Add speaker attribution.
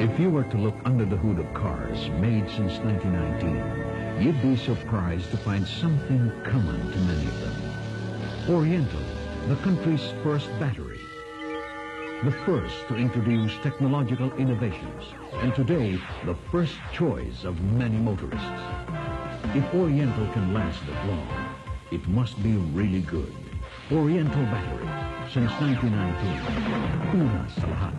Speaker 1: If you were to look under the hood of cars made since 1919, you'd be surprised to find something common to many of them. Oriental, the country's first battery. The first to introduce technological innovations, and today, the first choice of many motorists. If Oriental can last that long, it must be really good. Oriental Battery, since 1919. Una Salahat.